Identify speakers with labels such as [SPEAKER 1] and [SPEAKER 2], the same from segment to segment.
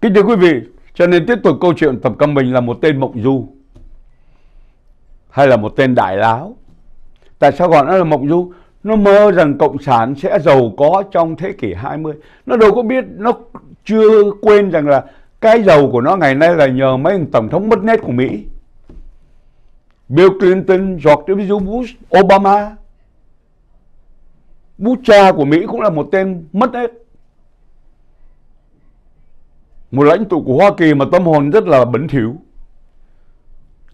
[SPEAKER 1] Kính thưa quý vị, cho nên tiếp tục câu chuyện Tập Cận Bình là một tên mộng du hay là một tên đại láo. Tại sao gọi nó là mộng du? Nó mơ rằng Cộng sản sẽ giàu có trong thế kỷ 20. Nó đâu có biết, nó chưa quên rằng là cái giàu của nó ngày nay là nhờ mấy ông tổng thống mất nét của Mỹ. Bill Clinton, George W. Bush, Obama. Bush cha của Mỹ cũng là một tên mất nét. Một lãnh tụ của Hoa Kỳ mà tâm hồn rất là bẩn thỉu.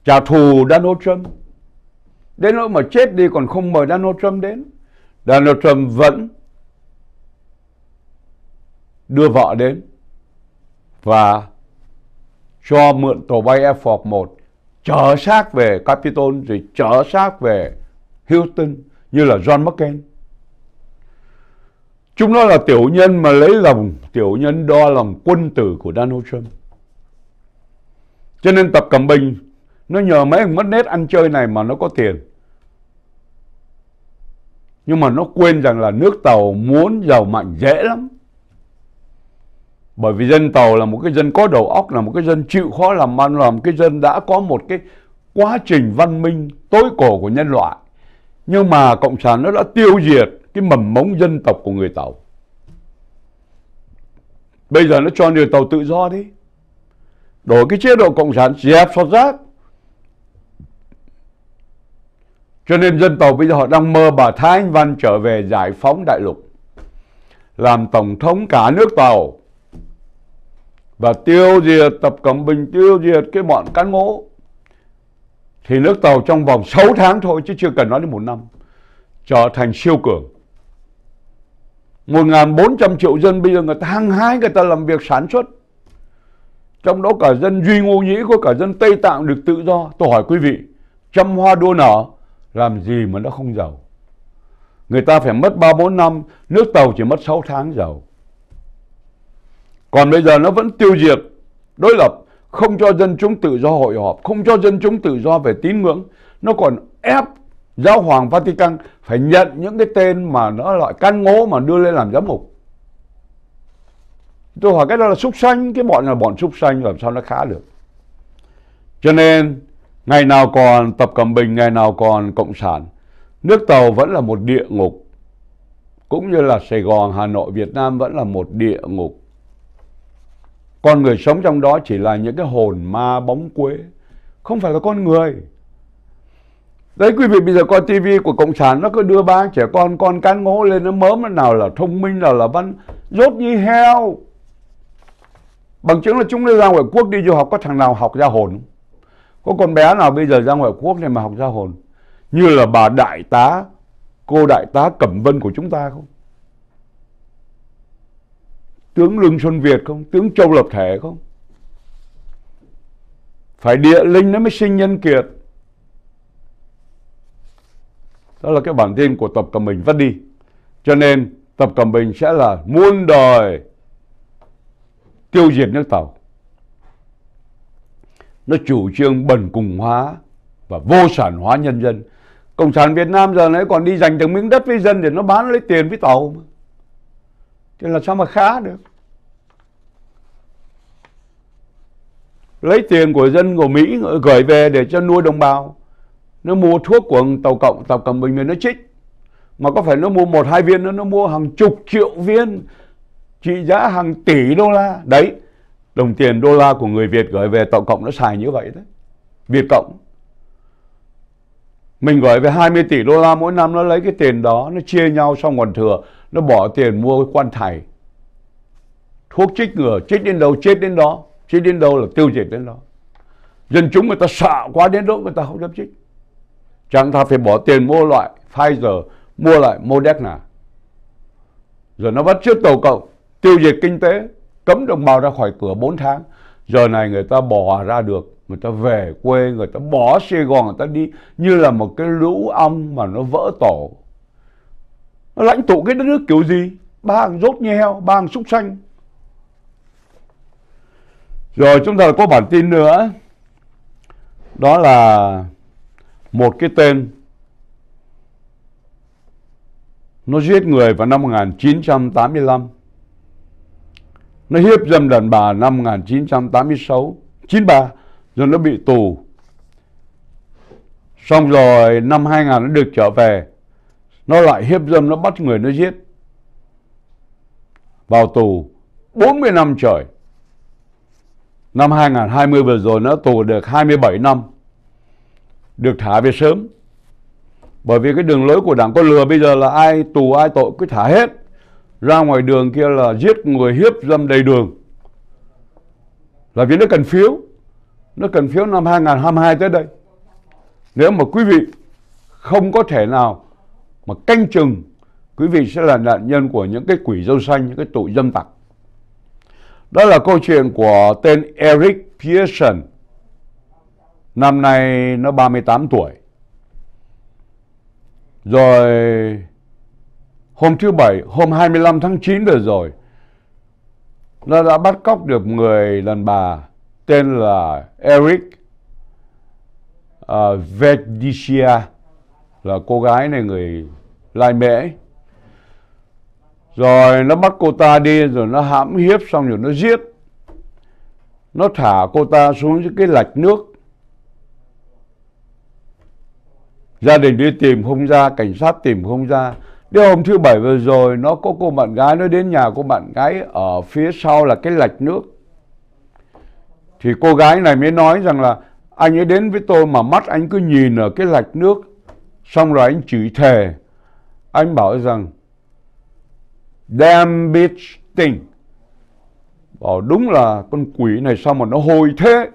[SPEAKER 1] Trả thù Donald Trump. Đến nỗi mà chết đi còn không mời Donald Trump đến. Donald Trump vẫn đưa vợ đến và cho mượn tàu bay Air Force 1 chở xác về Capitol, rồi chở xác về Houston như là John McCain. Chúng nó là tiểu nhân mà lấy lòng tiểu nhân đo lòng quân tử của Donald Trump. Cho nên Tập Cẩm Bình nó nhờ mấy thằng mất nét ăn chơi này mà nó có tiền. Nhưng mà nó quên rằng là nước Tàu muốn giàu mạnh dễ lắm. Bởi vì dân Tàu là một cái dân có đầu óc, là một cái dân chịu khó làm ăn, là một cái dân đã có một cái quá trình văn minh tối cổ của nhân loại. Nhưng mà Cộng sản nó đã tiêu diệt cái mầm mống dân tộc của người Tàu. Bây giờ nó cho người Tàu tự do đi. Đổi cái chế độ Cộng sản dẹp sọt rác. Cho nên dân Tàu bây giờ họ đang mơ bà Thái Anh Văn trở về giải phóng đại lục. Làm tổng thống cả nước Tàu. Và tiêu diệt Tập Cẩm Bình, tiêu diệt cái bọn cán ngỗ. Thì nước Tàu trong vòng 6 tháng thôi chứ chưa cần nói đến một năm. Trở thành siêu cường. 1.400 triệu dân bây giờ người ta hăng hái người ta làm việc sản xuất. Trong đó cả dân Duy Ngô Nhĩ có cả dân Tây Tạng được tự do. Tôi hỏi quý vị, trăm hoa đua nở làm gì mà nó không giàu? Người ta phải mất 3-4 năm, nước Tàu chỉ mất 6 tháng giàu. Còn bây giờ nó vẫn tiêu diệt, đối lập, không cho dân chúng tự do hội họp, không cho dân chúng tự do về tín ngưỡng. Nó còn ép giáo hoàng Vatican phải nhận những cái tên mà nó loại can ngố mà đưa lên làm giám mục. Tôi hỏi cái đó là súc sanh, cái bọn là bọn súc sanh làm sao nó khá được. Cho nên ngày nào còn Tập Cận Bình, ngày nào còn Cộng sản, nước Tàu vẫn là một địa ngục. Cũng như là Sài Gòn, Hà Nội, Việt Nam vẫn là một địa ngục. Con người sống trong đó chỉ là những cái hồn ma bóng quế, không phải là con người. Đấy quý vị bây giờ coi tivi của Cộng sản nó cứ đưa ba trẻ con con cán ngỗ lên nó mớm nào là thông minh nào là văn rốt như heo. Bằng chứng là chúng nó ra ngoài quốc đi du học có thằng nào học ra hồn không? Có con bé nào bây giờ ra ngoài quốc này mà học ra hồn? Như là bà đại tá, cô đại tá Cẩm Vân của chúng ta không? Tướng Lương Xuân Việt không? Tướng Châu Lập Thể không? Phải địa linh nó mới sinh nhân kiệt. Đó là cái bản tin của Tập Cận Bình vắt đi. Cho nên, Tập Cận Bình sẽ là muôn đời tiêu diệt nước Tàu. Nó chủ trương bần cùng hóa và vô sản hóa nhân dân. Cộng sản Việt Nam giờ này còn đi giành từng miếng đất với dân để nó bán lấy tiền với Tàu. Thì là sao mà khá được. Lấy tiền của dân của Mỹ gửi về để cho nuôi đồng bào nó mua thuốc của tàu cộng, tàu cầm bình nó trích mà có phải nó mua một, hai viên nữa, nó mua hàng chục triệu viên. Trị giá hàng tỷ đô la. Đấy, đồng tiền đô la của người Việt gửi về tàu cộng nó xài như vậy đấy. Việt cộng. Mình gửi về 20 tỷ đô la mỗi năm, nó lấy cái tiền đó, nó chia nhau xong còn thừa. Nó bỏ tiền mua quan thầy thuốc trích ngừa trích đến đâu chết đến đó. Chích đến đâu là tiêu diệt đến đó. Dân chúng người ta sợ quá đến đó người ta không dám trích Chẳng ta phải bỏ tiền mua loại Pfizer, mua lại Moderna. Rồi nó bắt trước tàu cộng, tiêu diệt kinh tế, cấm đồng bào ra khỏi cửa 4 tháng. Giờ này người ta bỏ ra được, người ta về quê, người ta bỏ Sài Gòn, người ta đi như là một cái lũ ong mà nó vỡ tổ. Nó lãnh tụ cái đất nước kiểu gì? Ba hàng rốt như heo, ba hàng súc xanh. Rồi chúng ta có bản tin nữa. Đó là một cái tên, nó giết người vào năm 1985 nó hiếp dâm đàn bà năm 1986 93 rồi nó bị tù. Xong rồi năm 2000 nó được trở về. Nó lại hiếp dâm, nó bắt người, nó giết. Vào tù 40 năm trời. Năm 2020 vừa rồi nó tù được 27 năm được thả về sớm. Bởi vì cái đường lối của đảng có lừa bây giờ là ai tù, ai tội cứ thả hết. Ra ngoài đường kia là giết người hiếp dâm đầy đường. Là vì nó cần phiếu. Nó cần phiếu năm 2022 tới đây. Nếu mà quý vị không có thể nào mà canh chừng, quý vị sẽ là nạn nhân của những cái quỷ dâu xanh, những cái tội dâm tặc. Đó là câu chuyện của tên Eric Pearson năm nay nó 38 tuổi rồi hôm thứ bảy hôm 25 tháng 9 vừa rồi nó đã bắt cóc được người đàn bà tên là Eric à, uh, Vedicia là cô gái này người Lai Mễ. Rồi nó bắt cô ta đi rồi nó hãm hiếp xong rồi nó giết. Nó thả cô ta xuống cái lạch nước. Gia đình đi tìm không ra, cảnh sát tìm không ra. Đến hôm thứ bảy vừa rồi nó có cô bạn gái nó đến nhà cô bạn gái ở phía sau là cái lạch nước. Thì cô gái này mới nói rằng là anh ấy đến với tôi mà mắt anh cứ nhìn ở cái lạch nước. Xong rồi anh chửi thề. Anh bảo rằng Damn bitch thing. Bảo đúng là con quỷ này sao mà nó hôi thế.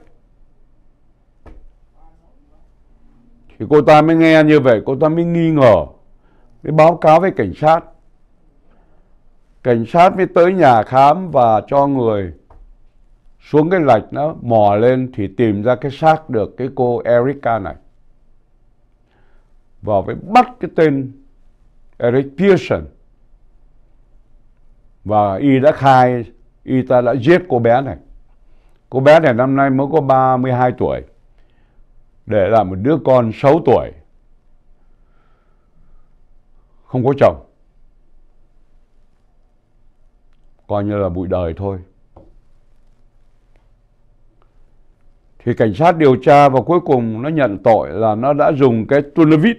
[SPEAKER 1] Thì cô ta mới nghe như vậy, cô ta mới nghi ngờ mới báo cáo với cảnh sát. Cảnh sát mới tới nhà khám và cho người xuống cái lạch nó mò lên thì tìm ra cái xác được cái cô Erica này. Và phải bắt cái tên Eric Pearson. Và y đã khai y ta đã giết cô bé này. Cô bé này năm nay mới có 32 tuổi. Để làm một đứa con 6 tuổi. Không có chồng. Coi như là bụi đời thôi. Thì cảnh sát điều tra và cuối cùng nó nhận tội là nó đã dùng cái tuôn vít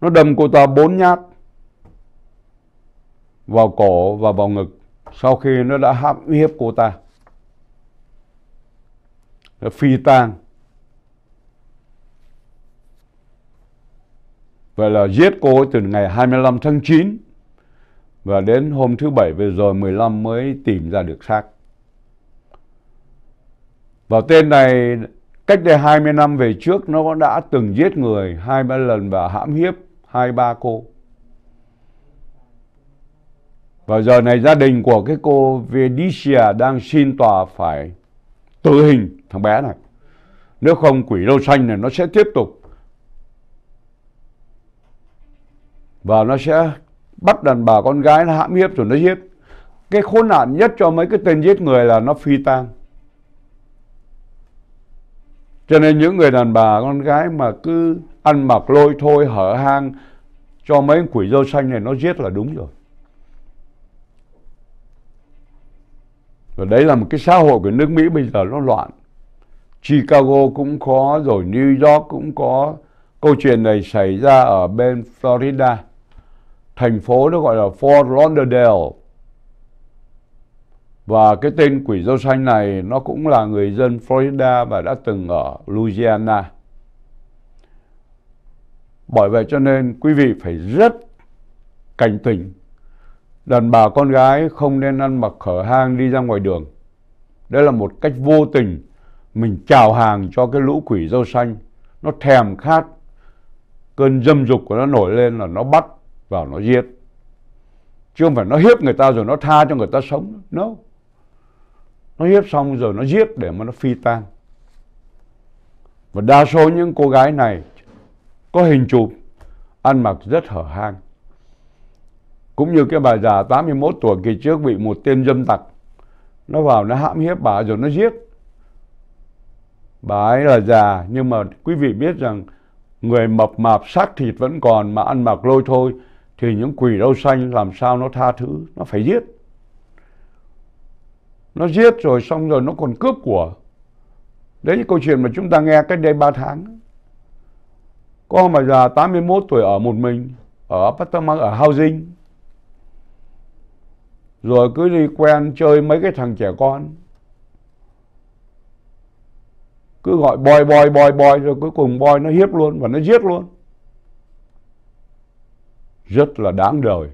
[SPEAKER 1] nó đâm cô ta bốn nhát vào cổ và vào ngực sau khi nó đã hãm hiếp cô ta. Nó phi tang. Vậy là giết cô ấy từ ngày 25 tháng 9 và đến hôm thứ Bảy vừa rồi 15 mới tìm ra được xác. Và tên này, cách đây 20 năm về trước, nó đã từng giết người hai ba lần và hãm hiếp hai ba cô. Và giờ này gia đình của cái cô Vedicia đang xin tòa phải tử hình thằng bé này. Nếu không quỷ lâu xanh này nó sẽ tiếp tục và nó sẽ bắt đàn bà con gái nó hãm hiếp rồi nó giết. Cái khốn nạn nhất cho mấy cái tên giết người là nó phi tang. Cho nên những người đàn bà con gái mà cứ ăn mặc lôi thôi, hở hang, cho mấy quỷ dâu xanh này nó giết là đúng rồi. Và đấy là một cái xã hội của nước Mỹ bây giờ nó loạn. Chicago cũng có, rồi New York cũng có. Câu chuyện này xảy ra ở bên Florida thành phố nó gọi là Fort Lauderdale và cái tên quỷ dâu xanh này nó cũng là người dân Florida và đã từng ở Louisiana. Bởi vậy cho nên quý vị phải rất cảnh tỉnh. Đàn bà con gái không nên ăn mặc khở hang đi ra ngoài đường. Đây là một cách vô tình mình chào hàng cho cái lũ quỷ dâu xanh. Nó thèm khát. Cơn dâm dục của nó nổi lên là nó bắt vào nó giết. Chứ không phải nó hiếp người ta rồi nó tha cho người ta sống. No. Nó hiếp xong rồi nó giết để mà nó phi tang. Và đa số những cô gái này có hình chụp, ăn mặc rất hở hang. Cũng như cái bà già 81 tuổi kỳ trước bị một tên dâm tặc, nó vào nó hãm hiếp bà rồi nó giết. Bà ấy là già, nhưng mà quý vị biết rằng người mập mạp xác thịt vẫn còn mà ăn mặc lôi thôi thì những quỷ râu xanh làm sao nó tha thứ? Nó phải giết. Nó giết rồi xong rồi nó còn cướp của. Đấy là câu chuyện mà chúng ta nghe cách đây 3 tháng. Con mà già 81 tuổi ở một mình, ở apartment, ở housing. Rồi cứ đi quen chơi mấy cái thằng trẻ con. Cứ gọi boy boy boy boy, rồi cuối cùng boy nó hiếp luôn và nó giết luôn rất là đáng đời.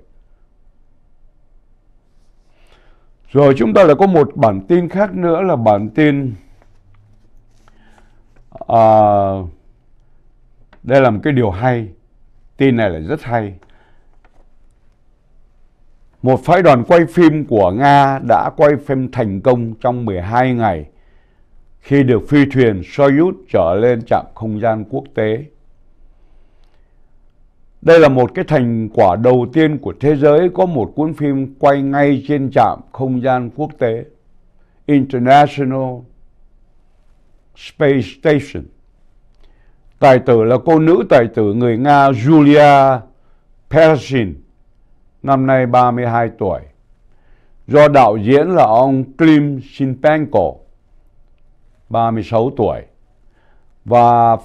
[SPEAKER 1] Rồi chúng ta lại có một bản tin khác nữa là bản tin à, đây là một cái điều hay. Tin này là rất hay. Một phái đoàn quay phim của Nga đã quay phim thành công trong 12 ngày khi được phi thuyền Soyuz trở lên trạm không gian quốc tế. Đây là một cái thành quả đầu tiên của thế giới có một cuốn phim quay ngay trên trạm không gian quốc tế International Space Station. Tài tử là cô nữ tài tử người Nga Julia Persin, năm nay 32 tuổi. Do đạo diễn là ông Klim Shinpenko, 36 tuổi. Và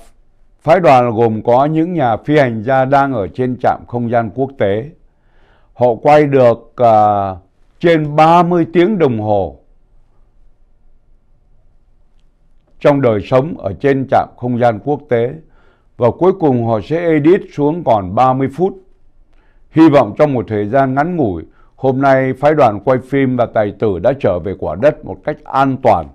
[SPEAKER 1] phái đoàn gồm có những nhà phi hành gia đang ở trên trạm không gian quốc tế. Họ quay được uh, trên 30 tiếng đồng hồ trong đời sống ở trên trạm không gian quốc tế và cuối cùng họ sẽ edit xuống còn 30 phút. Hy vọng trong một thời gian ngắn ngủi, hôm nay phái đoàn quay phim và tài tử đã trở về quả đất một cách an toàn.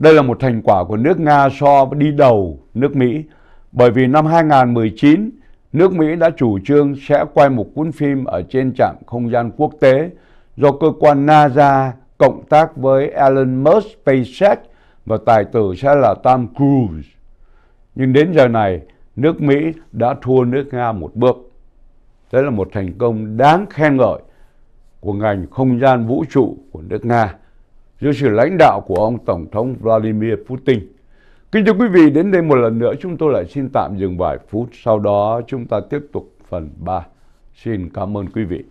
[SPEAKER 1] Đây là một thành quả của nước Nga so với đi đầu nước Mỹ, bởi vì năm 2019, nước Mỹ đã chủ trương sẽ quay một cuốn phim ở trên trạm không gian quốc tế do cơ quan NASA cộng tác với Elon Musk SpaceX và tài tử sẽ là Tom Cruise. Nhưng đến giờ này, nước Mỹ đã thua nước Nga một bước. Đấy là một thành công đáng khen ngợi của ngành không gian vũ trụ của nước Nga dưới sự lãnh đạo của ông Tổng thống Vladimir Putin. Kính thưa quý vị, đến đây một lần nữa chúng tôi lại xin tạm dừng vài phút, sau đó chúng ta tiếp tục phần 3. Xin cảm ơn quý vị.